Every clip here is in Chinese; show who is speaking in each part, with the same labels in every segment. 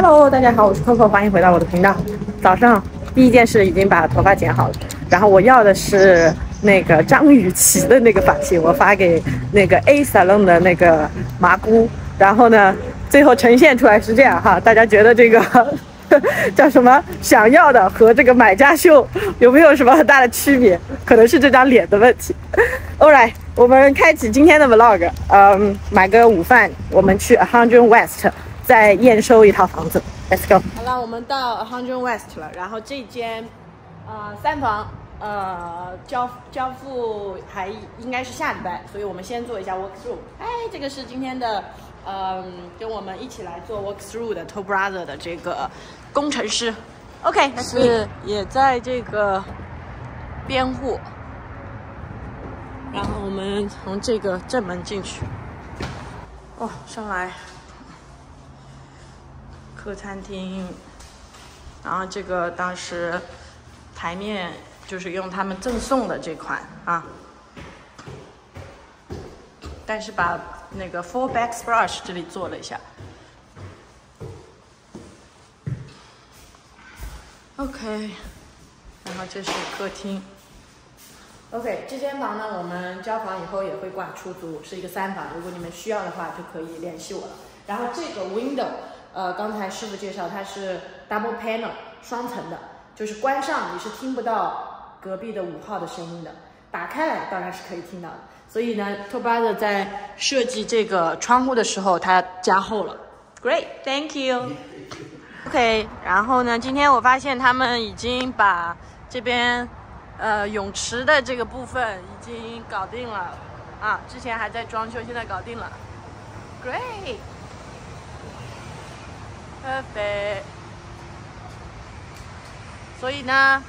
Speaker 1: Hello，大家好，我是 Coco，欢迎回到我的频道。早上第一件事已经把头发剪好了，然后我要的是那个张雨绮的那个发型，我发给那个 A salon 的那个麻姑，然后呢，最后呈现出来是这样哈，大家觉得这个 叫什么？想要的和这个买家秀有没有什么很大的区别？可能是这张脸的问题。Alright，我们开启今天的 Vlog，嗯，买个午饭，我们去 A Hundred West。再验收一套房子，Let's go。好了，我们到 Hundred West 了。然后这间，呃，三房，呃，交交付还应该是下礼拜，所以我们先做一下 walk through。哎，这个是今天的，嗯，跟我们一起来做 walk through 的 Toll Brother 的这个工程师。OK，是也在这个边户。然后我们从这个正门进去。哦，上来。客餐厅，然后这个当时台面就是用他们赠送的这款啊，但是把那个 Four backs Brush 这里做了一下。OK，然后这是客厅。OK，这间房呢，我们交房以后也会挂出租，是一个三房，如果你们需要的话就可以联系我了。然后这个 window。呃，刚才师傅介绍它是 double panel 双层的，就是关上你是听不到隔壁的五号的声音的，打开来当然是可以听到的。所以呢 t o b a z 在设计这个窗户的时候，它加厚了。Great，Thank you。OK，然后呢，今天我发现他们已经把这边呃泳池的这个部分已经搞定了啊，之前还在装修，现在搞定了。Great。喝杯。所以呢，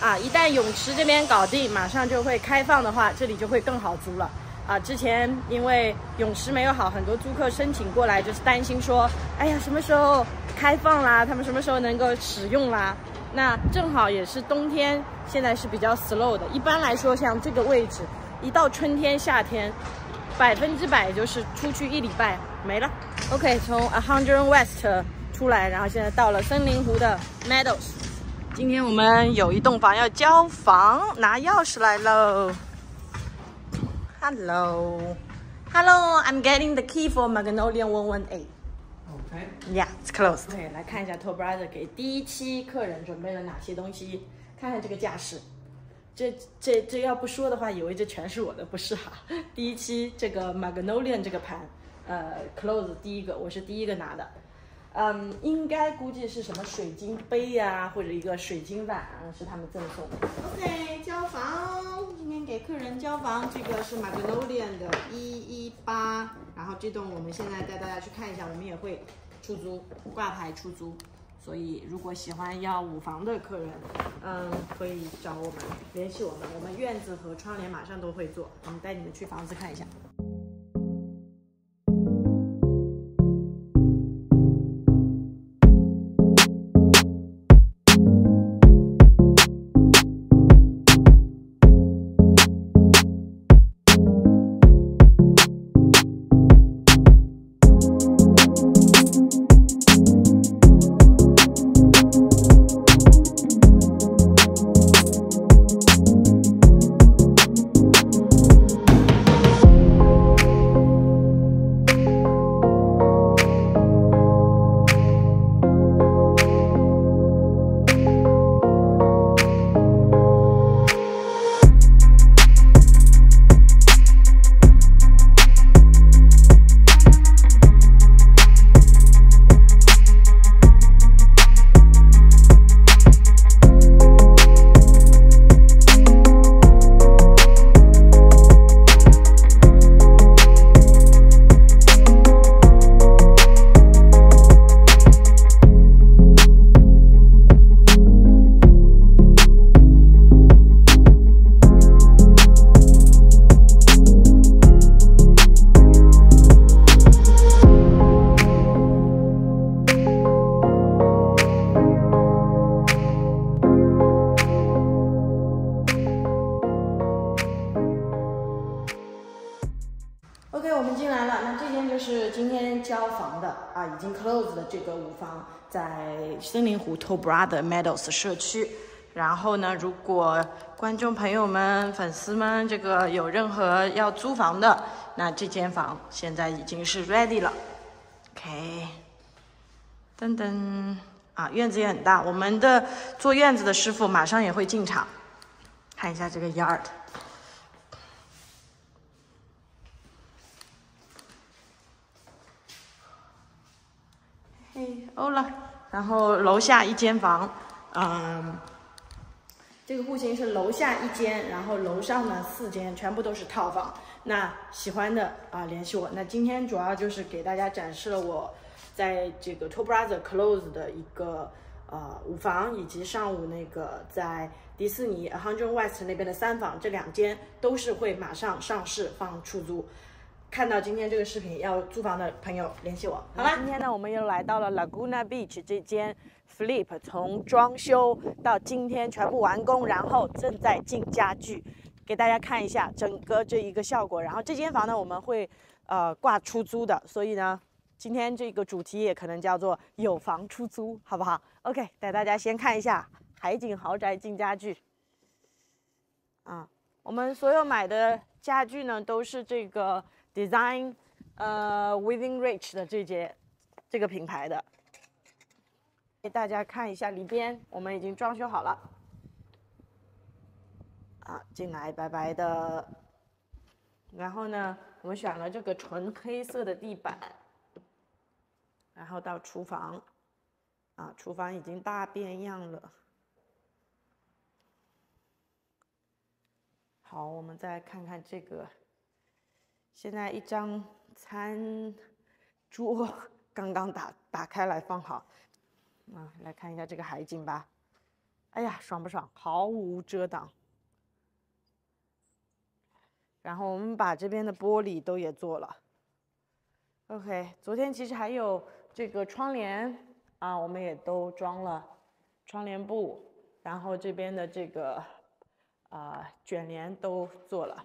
Speaker 1: 啊，一旦泳池这边搞定，马上就会开放的话，这里就会更好租了。啊，之前因为泳池没有好，很多租客申请过来就是担心说，哎呀，什么时候开放啦？他们什么时候能够使用啦？那正好也是冬天，现在是比较 slow 的。一般来说，像这个位置，一到春天、夏天。百分之百就是出去一礼拜没了。OK，从 A Hundred West 出来，然后现在到了森林湖的 Meadows。今天我们有一栋房要交房，拿钥匙来喽。Hello，Hello，I'm getting the key for Magnolia One One Eight。OK，Yeah，it's closed。OK，来看一下 t o Brother 给第一期客人准备了哪些东西，看看这个架势。这这这要不说的话，以为这全是我的，不是哈。第一期这个 Magnolia 这个盘，呃，Close 第一个，我是第一个拿的。嗯，应该估计是什么水晶杯呀，或者一个水晶碗，是他们赠送的。OK，交房，今天给客人交房，这个是 Magnolia 的一一八，然后这栋我们现在带大家去看一下，我们也会出租，挂牌出租。所以，如果喜欢要五房的客人，嗯，可以找我们联系我们，我们院子和窗帘马上都会做，我们带你们去房子看一下。已经 close 的这个五房，在森林湖 t o Brother Meadows 社区。然后呢，如果观众朋友们、粉丝们这个有任何要租房的，那这间房现在已经是 ready 了。OK，噔噔啊，院子也很大，我们的做院子的师傅马上也会进场，看一下这个 yard。嘿，欧了，然后楼下一间房，嗯。这个户型是楼下一间，然后楼上呢四间，全部都是套房。那喜欢的啊联系我。那今天主要就是给大家展示了我在这个 Two Brother Close 的一个呃五房，以及上午那个在迪士尼 Hundred West 那边的三房，这两间都是会马上上市放出租。看到今天这个视频要租房的朋友联系我。好了，今天呢我们又来到了 Laguna Beach 这间。Flip 从装修到今天全部完工，然后正在进家具，给大家看一下整个这一个效果。然后这间房呢，我们会呃挂出租的，所以呢，今天这个主题也可能叫做有房出租，好不好？OK，带大家先看一下海景豪宅进家具。啊，我们所有买的家具呢，都是这个 Design 呃 Within Reach 的这节这个品牌的。给大家看一下里边，我们已经装修好了。啊，进来白白的。然后呢，我们选了这个纯黑色的地板。然后到厨房，啊，厨房已经大变样了。好，我们再看看这个。现在一张餐桌刚刚打打开来放好。啊，来看一下这个海景吧。哎呀，爽不爽？毫无遮挡。然后我们把这边的玻璃都也做了。OK，昨天其实还有这个窗帘啊，我们也都装了窗帘布，然后这边的这个啊卷帘都做了。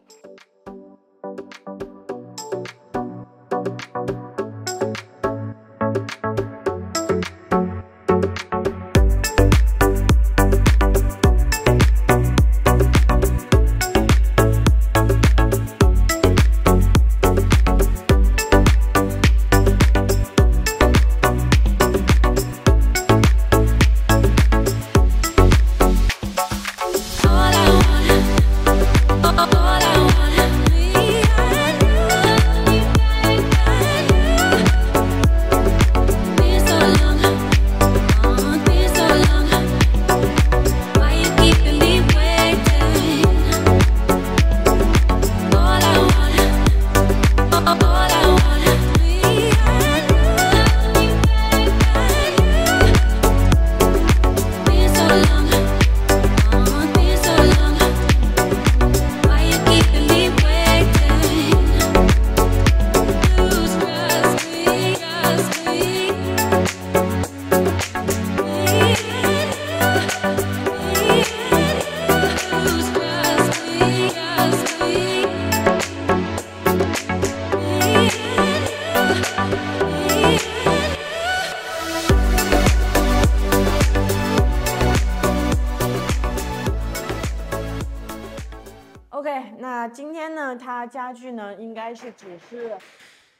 Speaker 1: 今天呢，它家具呢应该是只是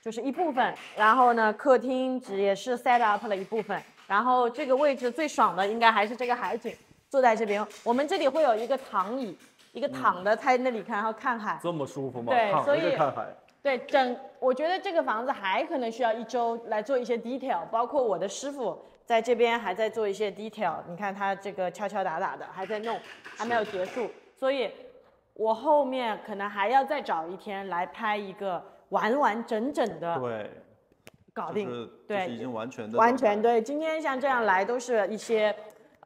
Speaker 1: 就是一部分，然后呢，客厅只也是 set up 了一部分，然后这个位置最爽的应该还是这个海景，坐在这边，我们这里会有一个躺椅，一个躺的在那里看，然后看海，
Speaker 2: 这么舒服吗？
Speaker 1: 对，所以
Speaker 2: 看海。
Speaker 1: 对，整我觉得这个房子还可能需要一周来做一些 detail，包括我的师傅在这边还在做一些 detail，你看他这个敲敲打打的还在弄，还没有结束，所以。我后面可能还要再找一天来拍一个完完整整的，
Speaker 2: 对，
Speaker 1: 搞定，
Speaker 2: 对，已经完全的，
Speaker 1: 完全对。今天像这样来都是一些，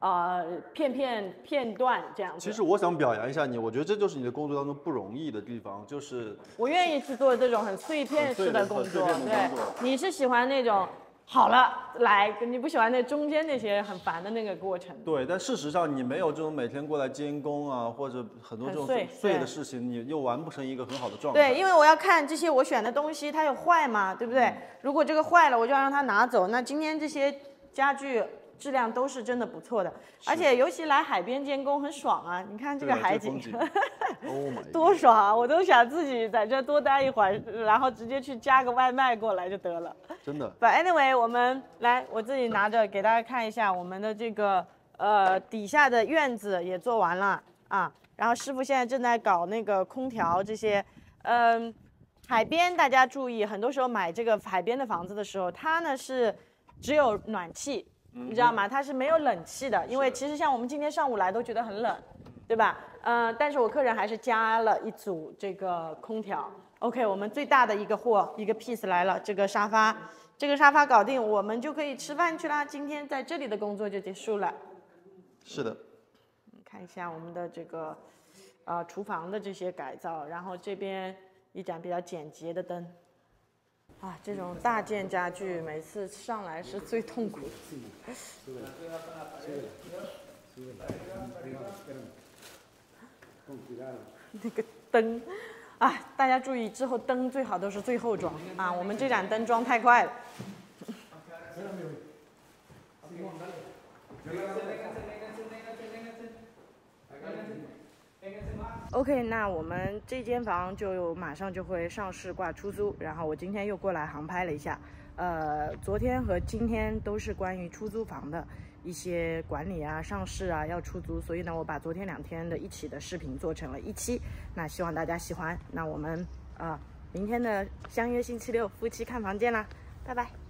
Speaker 1: 呃，片片片段这样子。
Speaker 2: 其实我想表扬一下你，我觉得这就是你的工作当中不容易的地方，就是
Speaker 1: 我愿意去做这种很碎片式的工作，对，你是喜欢那种。好了，来，你不喜欢那中间那些很烦的那个过程。
Speaker 2: 对，但事实上你没有这种每天过来监工啊，或者很多这种
Speaker 1: 很碎
Speaker 2: 碎的事情，你又完不成一个很好的状态。
Speaker 1: 对，因为我要看这些我选的东西它有坏嘛？对不对？如果这个坏了，我就要让它拿走。那今天这些家具质量都是真的不错的，而且尤其来海边监工很爽啊！你看这个海景
Speaker 2: Oh
Speaker 1: 多爽啊！我都想自己在这多待一会儿，然后直接去加个外卖过来就得了。
Speaker 2: 真的。
Speaker 1: But anyway，我们来，我自己拿着给大家看一下我们的这个呃底下的院子也做完了啊，然后师傅现在正在搞那个空调这些，嗯，海边大家注意，很多时候买这个海边的房子的时候，它呢是只有暖气，你知道吗？它是没有冷气的，因为其实像我们今天上午来都觉得很冷，对吧？嗯、但是我客人还是加了一组这个空调。OK，我们最大的一个货一个 piece 来了，这个沙发，这个沙发搞定，我们就可以吃饭去啦。今天在这里的工作就结束了。
Speaker 2: 是的，
Speaker 1: 看一下我们的这个呃厨房的这些改造，然后这边一盏比较简洁的灯。啊，这种大件家具每次上来是最痛苦的。那个灯，啊，大家注意，之后灯最好都是最后装啊，我们这盏灯装太快了。OK，那我们这间房就马上就会上市挂出租。然后我今天又过来航拍了一下，呃，昨天和今天都是关于出租房的一些管理啊、上市啊要出租，所以呢，我把昨天两天的一起的视频做成了一期。那希望大家喜欢。那我们啊、明天的相约星期六夫妻看房见啦，拜拜。